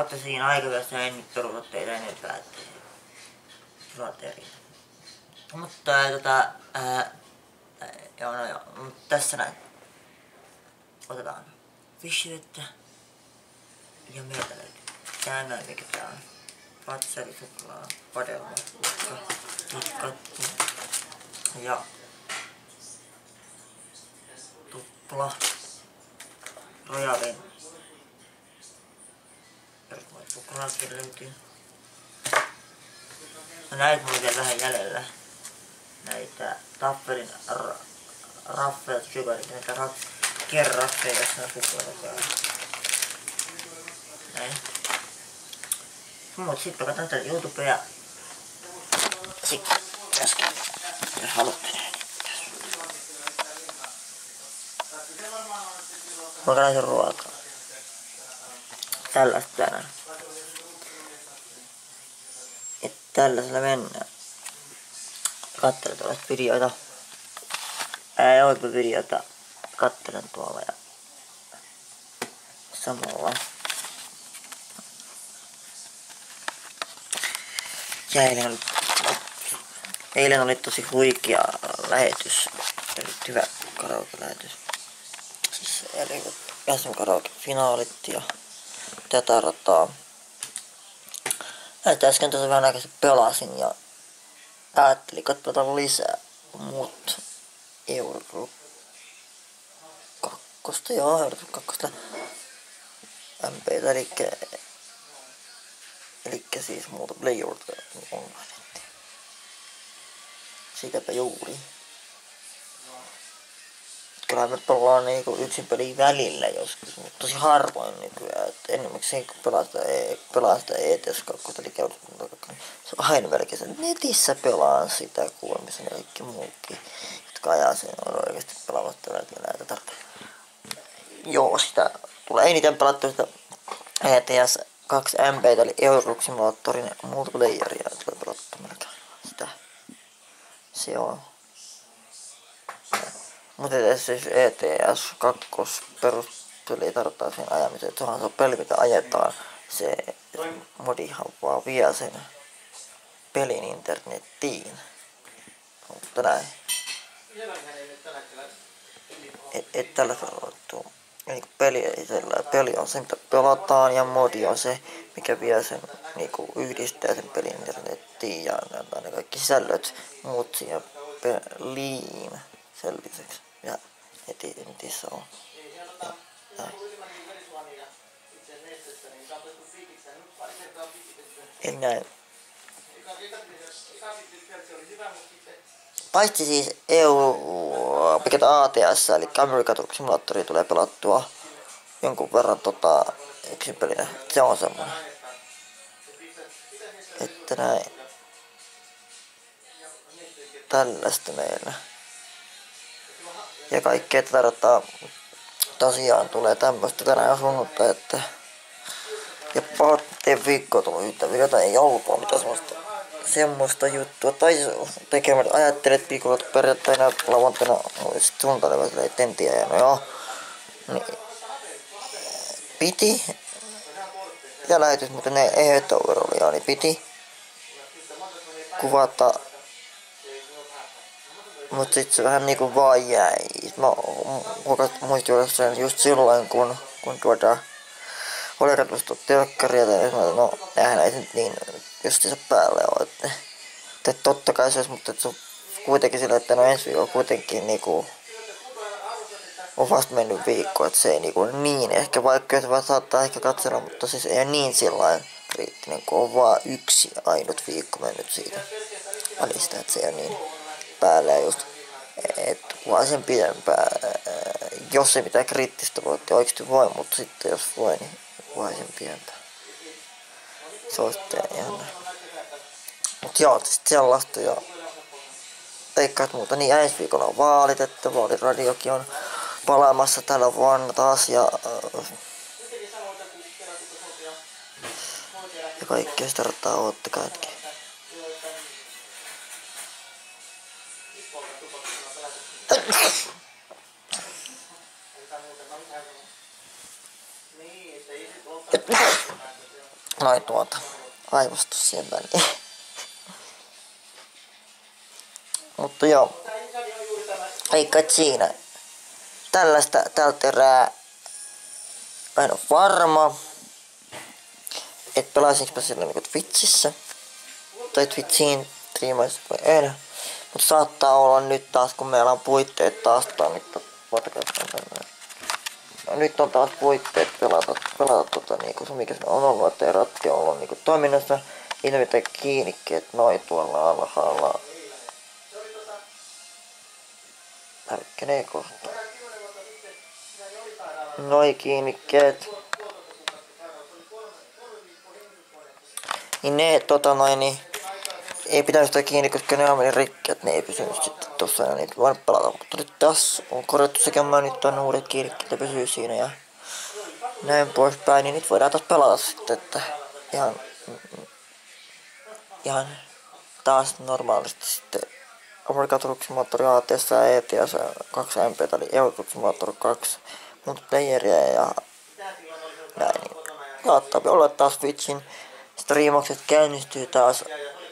Ootte siinä aikavässä en nyt peruta teitä enempää, että Fronteri. Mutta tota, ää, joo no joo, mutta tässä näin. Otetaan vishyvettä ja meiltä löytyy. Tää näin mikä tää on. Patseri, suklaa, padelma, kukka, kitkattu ja tupla, rojavin. Suklaakin löytyy. No näitä mulla vielä vähän jäljellä. Näitä Tafferin ra Raffelt Sugarit, näitä ra kerraffeja, jossa on suklaata päällä. Näin. Mut sitten katsotaan tätä YouTubea sitten äsken, jos haluatte nähdä. Minkälaisen ruokaa? Tällaista tänään. Et tällaisella mennään. Kattelen tuollaista videoita. Ää, videota. Kattelen tuolla ja samalla. Ja eilen oli, eilen oli tosi huikea lähetys. Eli hyvä karaoke-lähetys. Siis eli SM karaoke-finaalit ja tätä rataa. Näitä äsken tässä vähän aikaisemmin pelasin ja ajattelin katsoa lisää, mutta Euro kakkosta, joo, Euro kakkosta MP, eli Eli siis muuta Playworld online. Siitäpä juuri. Me pelaan niinku yksin peli välillä joskus, mutta tosi harvoin nykyään. Et enimmäkseen kun pelaa sitä, e, pelaa sitä ETS 2, eli se on aina melkein netissä pelaan sitä kuulemma, missä ne kaikki muutkin, jotka ajaa sen on oikeasti pelaamatta näitä tarpeita. Joo, sitä tulee eniten pelattu sitä ETS kaksi MP eli Eurosimulaattorin multiplayeria tulee pelattu melkein sitä. Se on. Mutta siis ETS 2 perusteli tarkoittaa sen ajamiseen, että se on peli, mitä ajetaan. Se modihan vaan vie sen pelin internettiin. Mutta näin. Et, et tällä tavalla niin peli, peli on se, mitä pelataan ja modi on se, mikä vie sen, niin kuin yhdistää sen pelin internettiin ja ne kaikki sisällöt muut siihen peliin sen lisäksi. Ja heti netissä on. Ja, näin. Eli näin. Paitsi siis EU, mikä ATS, eli American Truck Simulatori tulee pelattua jonkun verran tota, yksin pelinä. Se on semmonen. Että näin. Tällaista meillä. Ja kaikkea tarvitaan tosiaan tulee tämmöstä tänään sunnuntai, että ja pahoitteen viikkoa tullut yhtä videota, ei ollutkaan mitään semmoista semmoista juttua. Tai tekemään, ajattelet viikolla perjantaina, lauantaina, sitten sunnuntaina että en tiedä. No joo. Niin, piti. Ja lähetys, mutta ne ei overallia, niin piti kuvata. Mutta sitten se vähän niinku vaan jäi. Mä muistin sen just silloin, kun, kun tuota oli katsostu telkkaria tai no, eihän näitä nyt niin justiinsa päälle ole. Että, että totta kai se olisi, mutta se on kuitenkin sillä, että no ensi viikolla kuitenkin niinku on vasta mennyt viikko, että se ei niinku niin ehkä, vaikka jos vaan saattaa ehkä katsella, mutta siis ei niin sillä kriittinen, kun on vaan yksi ainut viikko mennyt siitä välistä, että se on niin päällä just, että vaan sen pidempään, jos ei mitään kriittistä voi, että oikeasti voi, mutta sitten jos voi, niin vai sen pidempään. Se sitten ihan näin. Mut joo, sitten sellaista ja veikkaat muuta. Niin ensi viikolla on vaalit, että vaaliradiokin on palaamassa tällä vuonna taas ja ja kaikkea sitä rattaa oottakaa hetki. Noin tuota aivostus siihen väliin. Mutta joo, ei kai siinä. Tällaista tältä erää en ole varma, että pelaisinko sillä niinku Twitchissä tai Twitchiin striimaisi vai en. Mutta saattaa olla nyt taas, kun meillä on puitteet taas nyt, no, nyt on taas puitteet pelata, pelata tota, niinku, se mikä se on ollut, että ei ratti on ollut niinku, toiminnassa. Niitä mitä kiinnikkeet noin tuolla alhaalla. Härkkenee kohta. Noi kiinnikkeet. Niin ne tota noin niin ei pitänyt sitä kiinni, koska ne on meni rikki, että ne ei pysynyt sitten tossa ja niitä voin pelata. Mutta nyt taas on korjattu sekä mä nyt on uudet kiinnikkeet pysyy siinä ja näin poispäin, niin nyt voidaan taas pelata sitten, että ihan, ihan taas normaalisti sitten American Truck Simulator ATS ja ETS 2 MP eli Euro Truck Simulator 2 multiplayeria ja näin. Niin saattaa olla taas Switchin striimaukset käynnistyy taas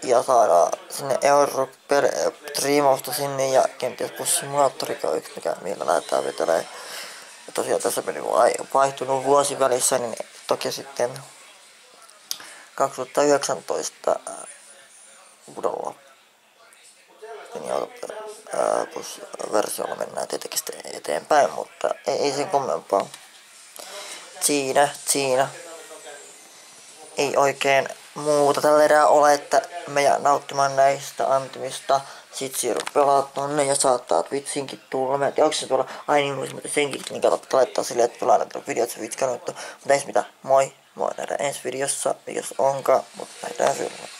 ja saadaan sinne euro per striimausta sinne ja kenties bussimaattorika yksi mikä millä lähdetään vetelee. Ja tosiaan tässä meni vaihtunut vuosi välissä, niin toki sitten 2019 vuodella niin versiolla mennään tietenkin sitten eteenpäin, mutta ei, ei sen kummempaa. Siinä, siinä ei oikein muuta tällä erää ole, että me jää nauttimaan näistä antimista. Sit siirry pelaa tonne ja saattaa vitsinkin tulla. Mä en tiedä, onko se tuolla, ai niin, mutta senkin, niin katsot laittaa silleen, että pelaa näitä videot, se vitsi Mutta ei mitä, moi, moi nähdään ensi videossa, se onkaan, mutta nähdään silloin.